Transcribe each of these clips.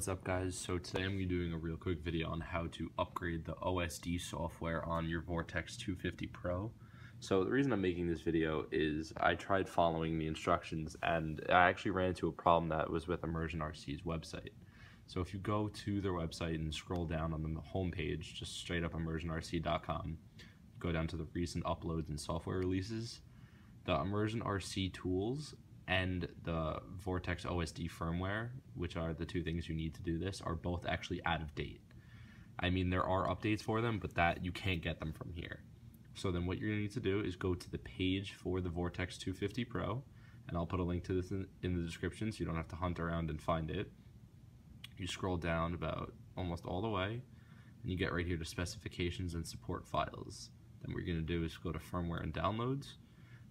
What's up guys? So today I'm going to be doing a real quick video on how to upgrade the OSD software on your Vortex 250 Pro. So the reason I'm making this video is I tried following the instructions and I actually ran into a problem that was with Immersion RC's website. So if you go to their website and scroll down on the home page, just straight up immersionrc.com, go down to the recent uploads and software releases, the Immersion RC tools and the Vortex OSD firmware, which are the two things you need to do this, are both actually out of date. I mean, there are updates for them, but that you can't get them from here. So then what you're gonna need to do is go to the page for the Vortex 250 Pro, and I'll put a link to this in, in the description so you don't have to hunt around and find it. You scroll down about almost all the way, and you get right here to specifications and support files. Then what you're gonna do is go to firmware and downloads,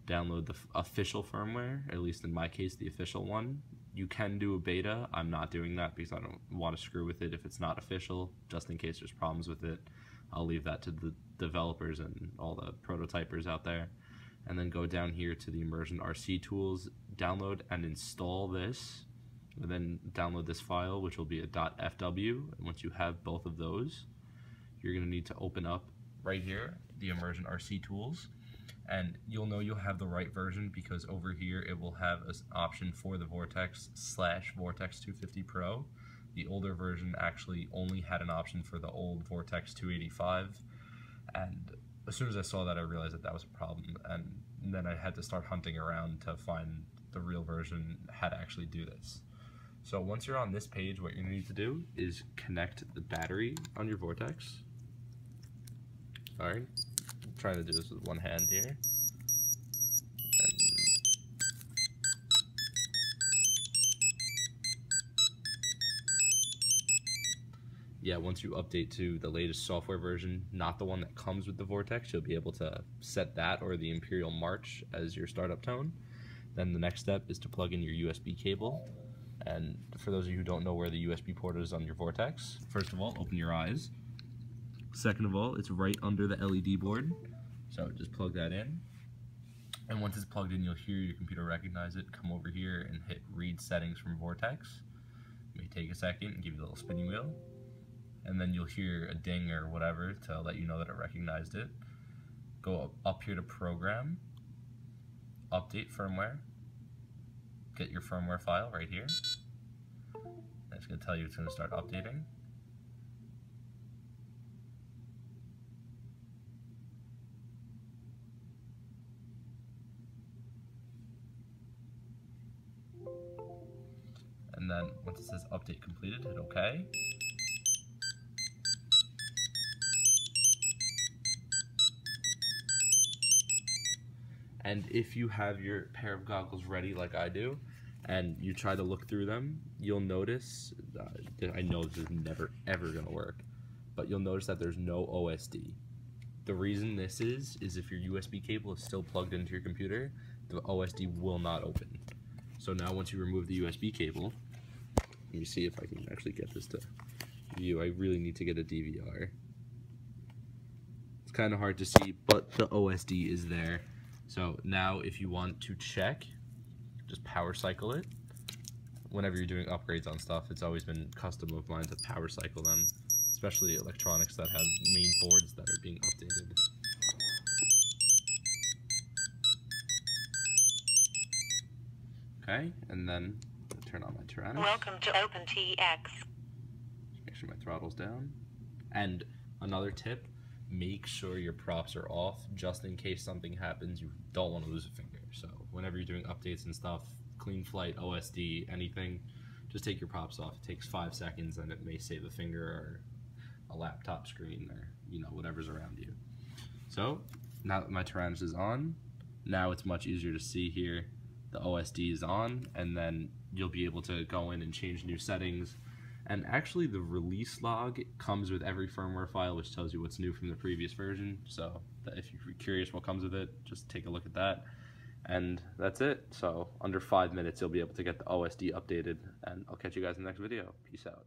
download the official firmware, at least in my case, the official one. You can do a beta. I'm not doing that because I don't want to screw with it if it's not official, just in case there's problems with it. I'll leave that to the developers and all the prototypers out there. And then go down here to the Immersion RC tools, download and install this. And then download this file, which will be a .fw. And once you have both of those, you're going to need to open up right here the Immersion RC tools and you'll know you'll have the right version because over here it will have an option for the Vortex slash Vortex 250 Pro. The older version actually only had an option for the old Vortex 285 and as soon as I saw that I realized that that was a problem and then I had to start hunting around to find the real version how to actually do this. So once you're on this page what to need to do is connect the battery on your Vortex. Alright, trying to do this with one hand here. Yeah, once you update to the latest software version, not the one that comes with the Vortex, you'll be able to set that or the Imperial March as your startup tone. Then the next step is to plug in your USB cable. And for those of you who don't know where the USB port is on your Vortex, first of all, open your eyes. Second of all, it's right under the LED board. So just plug that in. And once it's plugged in, you'll hear your computer recognize it, come over here and hit read settings from Vortex. It may take a second and give you a little spinning wheel. And then you'll hear a ding or whatever to let you know that it recognized it. Go up here to program, update firmware, get your firmware file right here. It's going to tell you it's to start updating. And then once it says update completed, hit OK. And if you have your pair of goggles ready like I do, and you try to look through them, you'll notice, uh, I know this is never ever going to work, but you'll notice that there's no OSD. The reason this is, is if your USB cable is still plugged into your computer, the OSD will not open. So now once you remove the USB cable, let me see if I can actually get this to view. I really need to get a DVR. It's kind of hard to see, but the OSD is there. So now if you want to check, just power cycle it. Whenever you're doing upgrades on stuff, it's always been custom of mine to power cycle them, especially electronics that have main boards that are being updated. Okay, and then turn on my Taranis. Welcome to OpenTX. Make sure my throttle's down. And another tip, make sure your props are off just in case something happens. You don't want to lose a finger. So whenever you're doing updates and stuff, Cleanflight, OSD, anything, just take your props off. It takes five seconds and it may save a finger or a laptop screen or you know whatever's around you. So now that my Taranis is on, now it's much easier to see here the OSD is on, and then you'll be able to go in and change new settings. And actually, the release log comes with every firmware file, which tells you what's new from the previous version. So if you're curious what comes with it, just take a look at that. And that's it. So under five minutes, you'll be able to get the OSD updated. And I'll catch you guys in the next video. Peace out.